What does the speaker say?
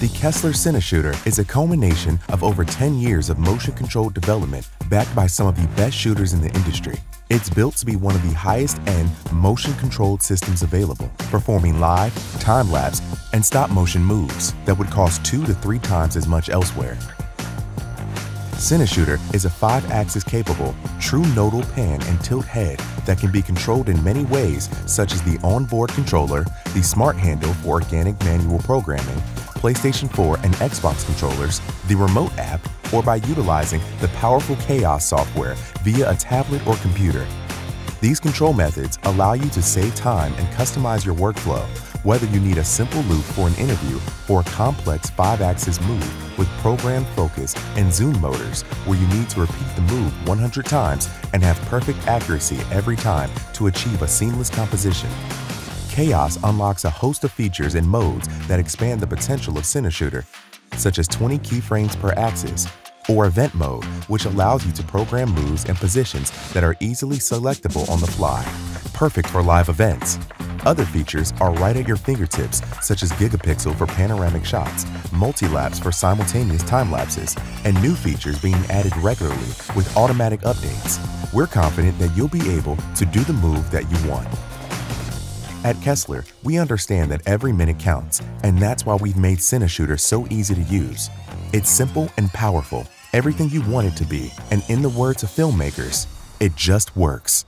The Kessler Cineshooter is a culmination of over 10 years of motion-controlled development backed by some of the best shooters in the industry. It's built to be one of the highest-end motion-controlled systems available, performing live, time-lapse, and stop-motion moves that would cost two to three times as much elsewhere. Cineshooter is a five-axis capable, true nodal pan and tilt head that can be controlled in many ways such as the onboard controller, the smart handle for organic manual programming, PlayStation 4 and Xbox controllers, the remote app, or by utilizing the powerful Chaos software via a tablet or computer. These control methods allow you to save time and customize your workflow, whether you need a simple loop for an interview or a complex 5-axis move with program focus and zoom motors where you need to repeat the move 100 times and have perfect accuracy every time to achieve a seamless composition. Chaos unlocks a host of features and modes that expand the potential of Cineshooter, such as 20 keyframes per axis, or Event Mode, which allows you to program moves and positions that are easily selectable on the fly, perfect for live events. Other features are right at your fingertips, such as Gigapixel for panoramic shots, multi-lapse for simultaneous time lapses, and new features being added regularly with automatic updates. We're confident that you'll be able to do the move that you want. At Kessler, we understand that every minute counts, and that's why we've made Cineshooter so easy to use. It's simple and powerful, everything you want it to be, and in the words of filmmakers, it just works.